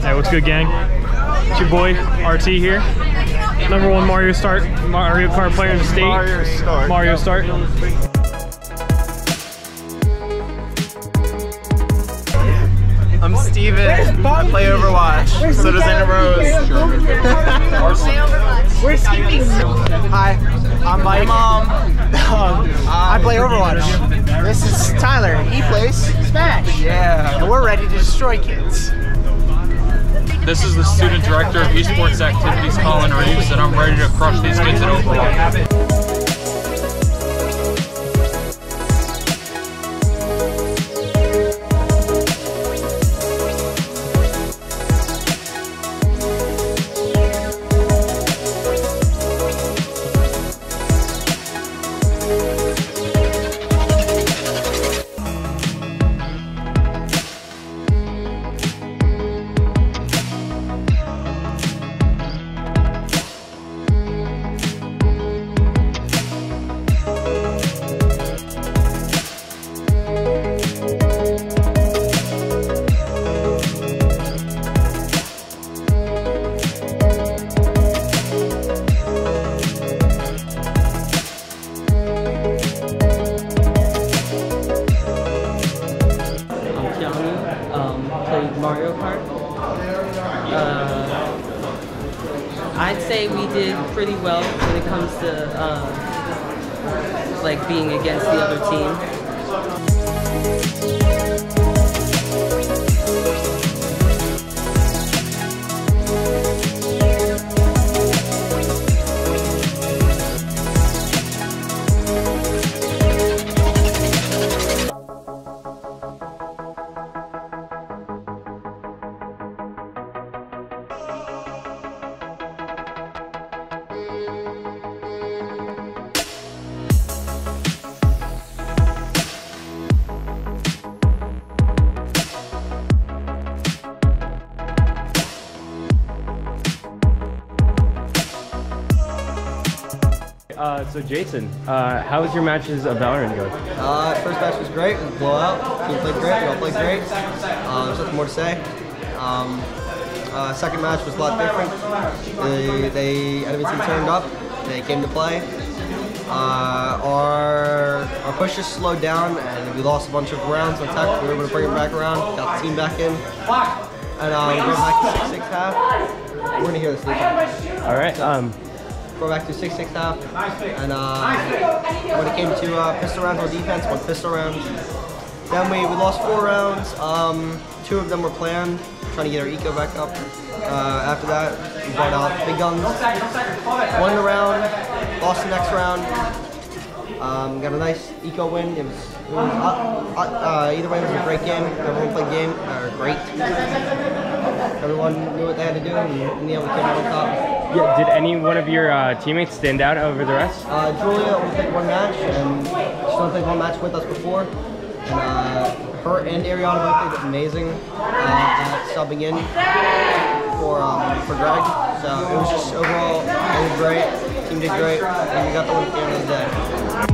Hey, what's good, gang? It's your boy RT here. Number one Mario Start, Mario Kart player in the state. Mario Start. Mario Start. I play Overwatch. So does Anna Rose. We're skipping. Hi, I'm Mike. Mom. Um, I play Overwatch. This is Tyler. He plays Smash. Yeah. And we're ready to destroy kids. This is the student director of esports activities, Colin Reeves, and I'm ready to crush these kids at Overwatch. I'd say we did pretty well when it comes to uh, like being against the other team. Uh, so Jason, uh, how was your matches of Valorant going? Uh, first match was great. It was a blowout. Team played great. We all played great. Uh, there's nothing more to say. Um, uh, second match was a lot different. They, they enemy team turned up. They came to play. Uh, our our push just slowed down, and we lost a bunch of rounds on tech. We were able to bring it back around, got the team back in, and uh, we went back to six six half. We're gonna hear this later. All right. Um, Go back to six six half, and uh, when it came to uh, pistol rounds on defense, won pistol round. Then we, we lost four rounds. Um, two of them were planned, trying to get our eco back up. Uh, after that, we brought out big guns. Won the round, lost the next round. Um, got a nice eco win. It was, it was uh, uh, uh, either way, it was a great game. Everyone played game, uh, great. Everyone knew what they had to do, and in the end, we came out on top. Yeah, did any one of your uh, teammates stand out over the rest? Uh, Julia only played one match, and she's only played one match with us before. And uh, her and Ariana both did amazing uh, subbing in for um, for Greg. So it was just overall, it was great. Team did great, and we got the win at the end of the day.